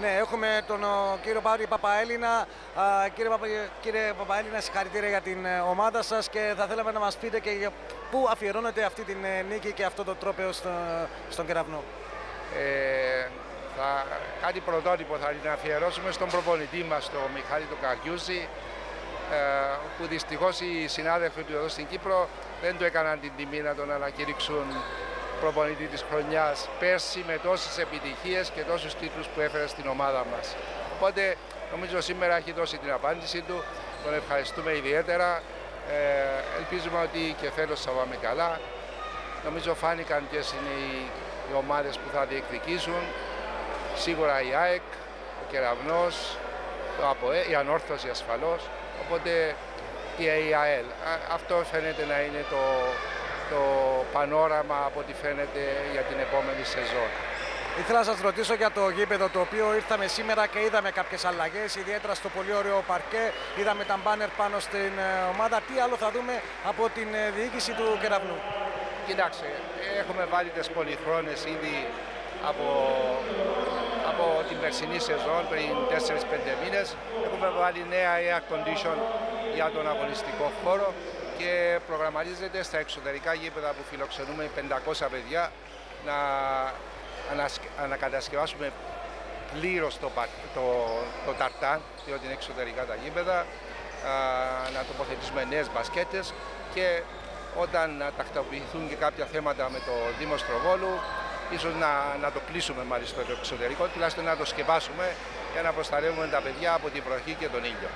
Ναι, έχουμε τον ο, κύριο Πάρη Παπαέλληνα. Α, κύριε, Παπα, κύριε Παπαέλληνα, συγχαρητήρια για την ε, ομάδα σας και θα θέλαμε να μας πείτε και για πού αφιερώνετε αυτή την ε, νίκη και αυτό το τρόπαιο στο, στον κεραυνό. Ε, θα, κάτι πρωτότυπο θα την αφιερώσουμε στον προπονητή μας, τον Μιχάλη του Καγιούζη, ε, που δυστυχώς οι συνάδελφοι του εδώ στην Κύπρο δεν του έκαναν την τιμή να τον ανακηρύξουν προπονητή της χρονιάς πέρσι με τόσες επιτυχίες και τόσους τίτλους που έφερε στην ομάδα μας. Οπότε νομίζω σήμερα έχει δώσει την απάντηση του, τον ευχαριστούμε ιδιαίτερα. Ε, ελπίζουμε ότι και φέτος θα πάμε καλά. Νομίζω φάνηκαν ποιες είναι οι, οι ομάδες που θα διεκδικήσουν. Σίγουρα η ΑΕΚ, ο Κεραυνός, το ΑΠΟΕ, η Ανόρθωση ασφαλώς. Οπότε και η ΑΕΛ. Αυτό φαίνεται να είναι το, το πανόραμα από ό,τι φαίνεται για την επόμενη σεζόν. Ήθελα να σας ρωτήσω για το γήπεδο το οποίο ήρθαμε σήμερα και είδαμε κάποιες αλλαγές, ιδιαίτερα στο πολύ ωραίο παρκέ, είδαμε τα μπάνερ πάνω στην ε, ομάδα. Τι άλλο θα δούμε από την ε, διοίκηση του Κεραυνού; Κοιτάξτε, έχουμε βάλει τις πολυχρόνες ήδη από, από την περσινή σεζόν πριν 4-5 μήνες. Έχουμε βάλει νέα air condition για τον αγωνιστικό χώρο και προγραμματίζεται στα εξωτερικά γήπεδα που φιλοξενούμε 500 παιδιά να ανακατασκευάσουμε πλήρως το, το, το ταρτάν, διότι είναι εξωτερικά τα γήπεδα, να τοποθετήσουμε νέες μπασκέτες και όταν τακτοποιηθούν και κάποια θέματα με το Δήμος Στροβόλου, ίσως να, να το κλείσουμε μάλιστα το εξωτερικό, τουλάχιστον να το σκεπάσουμε για να προστατεύουμε τα παιδιά από την βροχή και τον ήλιο.